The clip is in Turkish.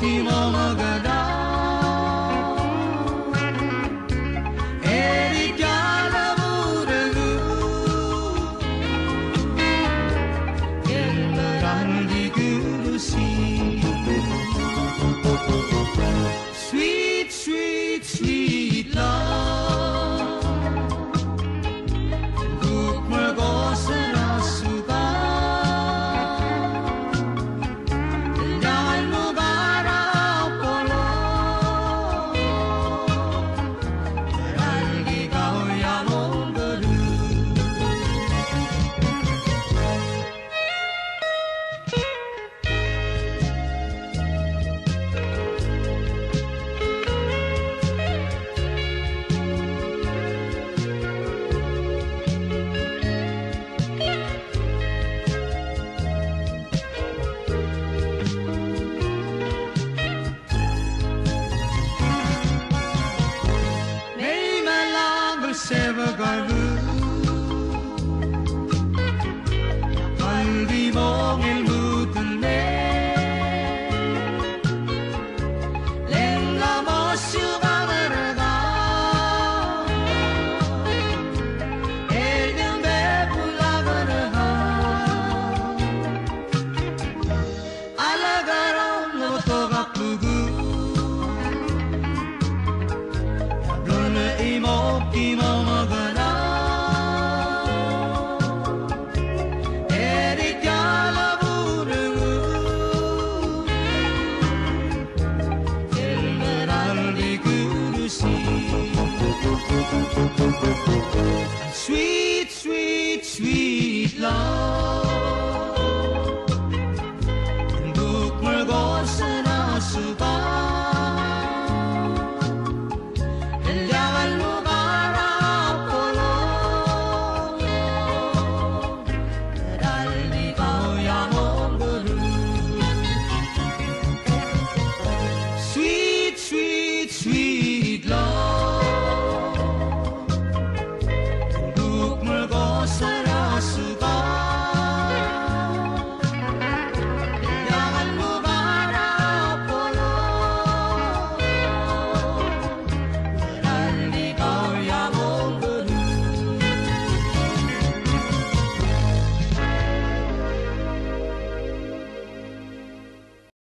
Latino Gaybı seve gaybı Kalbim ettin ama bana Sweet, sweet, sweet love.